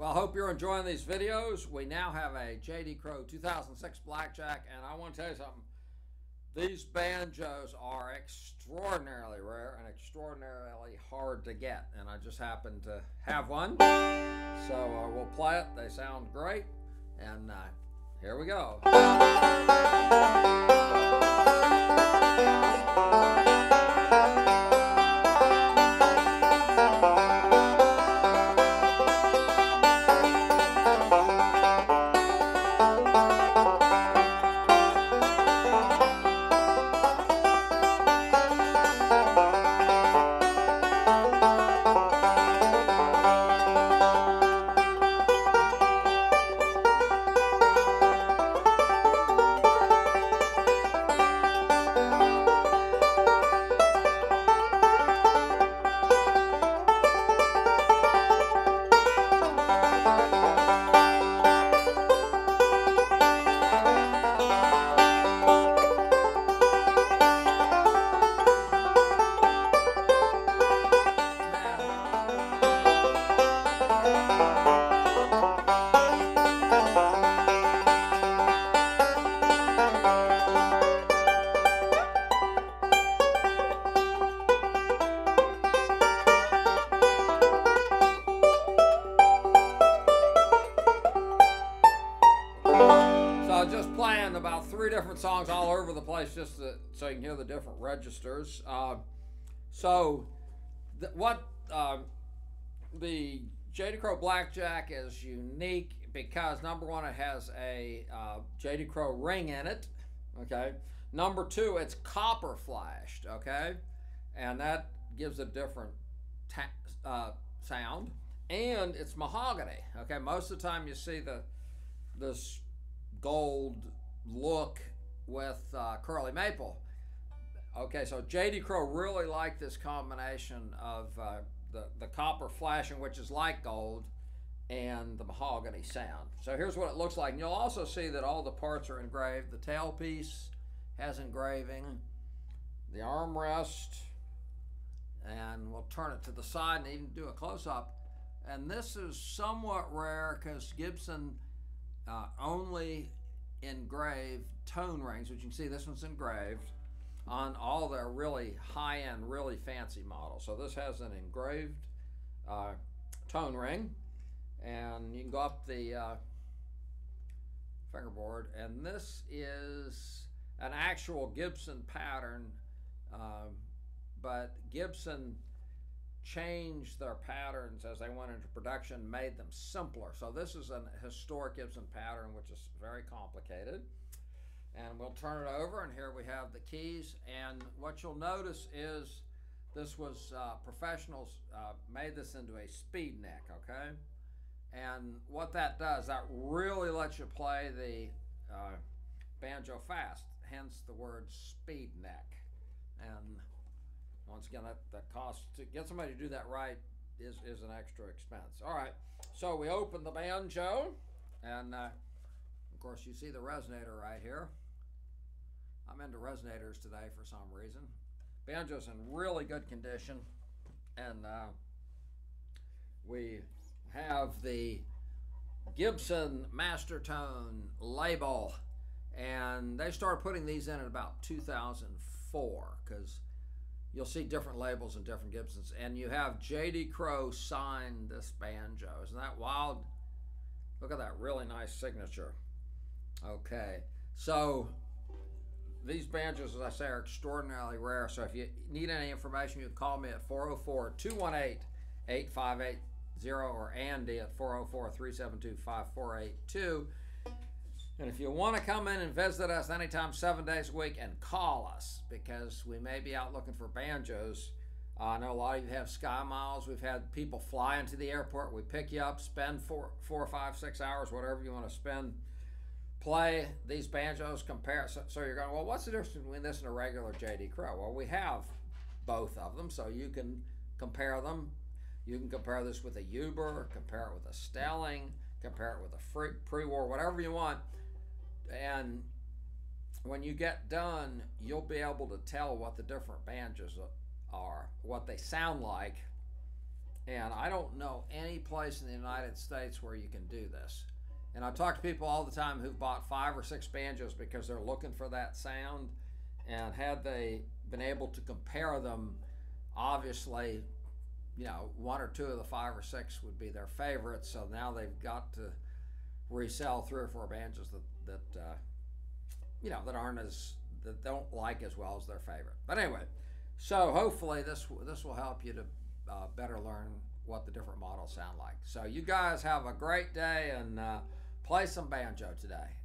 Well, I hope you're enjoying these videos. We now have a J.D. Crowe 2006 Blackjack, and I want to tell you something. These banjos are extraordinarily rare and extraordinarily hard to get, and I just happen to have one. So uh, we'll play it. They sound great, and uh, here we go. So just playing about three different songs all over the place, just to, so you can hear the different registers. Uh, so, th- what uh, the J.D. Crowe Blackjack is unique because number one, it has a uh, J.D. Crowe ring in it. Okay. Number two, it's copper flashed. Okay, and that gives a different ta- uh, sound. And it's mahogany. Okay, most of the time you see the this gold look with uh, curly maple. Okay, so J.D. Crowe really liked this combination of uh, the, the copper flashing, which is like gold, and the mahogany sound. So here's what it looks like. And you'll also see that all the parts are engraved. The tailpiece has engraving, the armrest, and we'll turn it to the side and even do a close up. And this is somewhat rare because Gibson uh, only engraved tone rings, which you can see this one's engraved on all their really high end, really fancy models. So this has an engraved uh, tone ring, and you can go up the uh, fingerboard, and this is an actual Gibson pattern, um, but Gibson changed their patterns as they went into production, made them simpler. So this is an historic Gibson pattern, which is very complicated. And we'll turn it over, and here we have the keys. And what you'll notice is this was uh, professionals uh, made this into a speed neck, okay? And what that does, that really lets you play the uh, banjo fast, hence the word speed neck. And once again, that, that cost to get somebody to do that right is, is an extra expense. All right, so we open the banjo, and uh, of course, you see the resonator right here. I'm into resonators today for some reason. Banjo's in really good condition, and uh, we have the Gibson Master Tone label, and they started putting these in at about 2004 because you'll see different labels and different Gibsons. And you have J.D. Crowe sign this banjo. Isn't that wild? Look at that really nice signature. Okay, so these banjos, as I say, are extraordinarily rare. So if you need any information, you can call me at 404 218 8580 or Andy at 404 372 5482. And if you want to come in and visit us anytime, seven days a week, and call us because we may be out looking for banjos. Uh, I know a lot of you have Sky Miles. We've had people fly into the airport. We pick you up, spend four, four, five, six hours, whatever you want to spend, play these banjos, compare. So, so you're going, well, what's the difference between this and a regular JD Crowe? Well, we have both of them, so you can compare them. You can compare this with a Huber, compare it with a Stelling, compare it with a free, pre-war, whatever you want and when you get done, you'll be able to tell what the different banjos are, what they sound like, And I don't know any place in the United States where you can do this. And I talk to people all the time who've bought five or six banjos because they're looking for that sound. And had they been able to compare them, obviously, you know, one or two of the five or six would be their favorites. So now they've got to resell three or four banjos that that uh, you know that aren't as that don't like as well as their favorite. But anyway, so hopefully this this will help you to uh, better learn what the different models sound like. So you guys have a great day and uh, play some banjo today.